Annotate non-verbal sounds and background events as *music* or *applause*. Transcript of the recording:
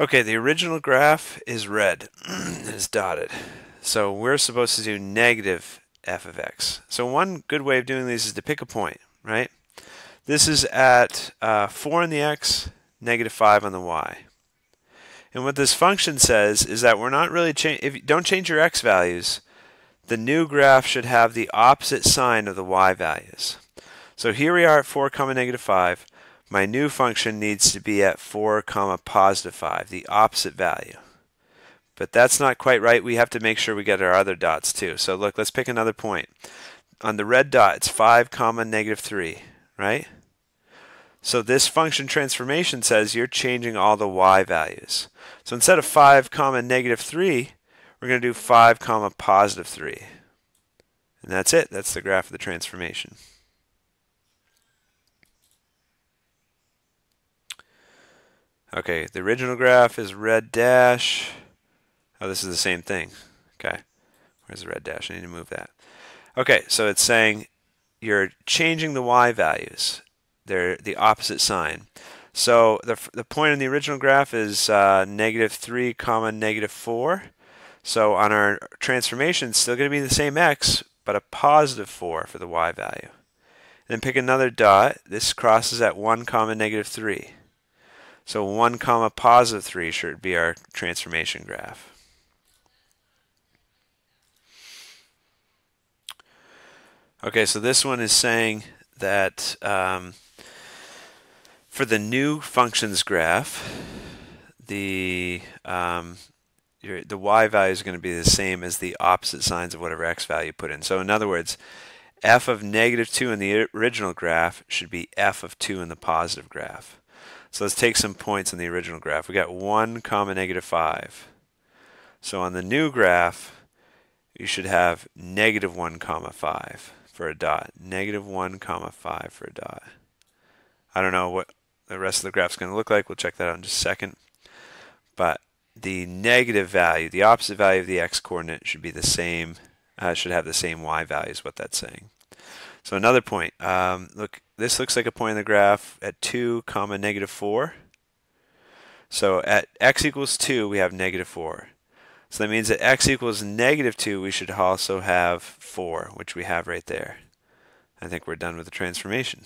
Okay, the original graph is red, *clears throat* it's dotted. So we're supposed to do negative f of x. So one good way of doing these is to pick a point, right? This is at uh, 4 on the x, negative 5 on the y. And what this function says is that we're not really change if you don't change your x values, the new graph should have the opposite sign of the y values. So here we are at 4 comma negative 5 my new function needs to be at 4 comma positive 5, the opposite value. But that's not quite right. We have to make sure we get our other dots too. So look, let's pick another point. On the red dot, it's 5 comma negative 3, right? So this function transformation says you're changing all the y values. So instead of 5 comma negative 3, we're going to do 5 comma positive 3. And that's it. That's the graph of the transformation. Okay, the original graph is red dash. Oh, this is the same thing. Okay, where's the red dash? I need to move that. Okay, so it's saying you're changing the y values. They're the opposite sign. So the, the point in the original graph is uh, negative 3 comma negative 4. So on our transformation, it's still going to be the same x, but a positive 4 for the y value. then pick another dot. This crosses at 1 comma negative 3. So 1 comma positive 3 should be our transformation graph. Okay, so this one is saying that um, for the new functions graph, the um, your, the y value is going to be the same as the opposite signs of whatever x value you put in. So in other words, f of negative 2 in the original graph should be f of 2 in the positive graph. So let's take some points in the original graph. We got 1 comma negative 5. So on the new graph, you should have negative 1 comma 5 for a dot. Negative 1 comma 5 for a dot. I don't know what the rest of the graph is going to look like. We'll check that out in just a second. But the negative value, the opposite value of the x-coordinate should be the same, uh, should have the same y value is what that's saying. So another point, um, look, this looks like a point in the graph at 2 comma negative 4. So at x equals 2, we have negative 4. So that means that x equals negative 2, we should also have 4, which we have right there. I think we're done with the transformation.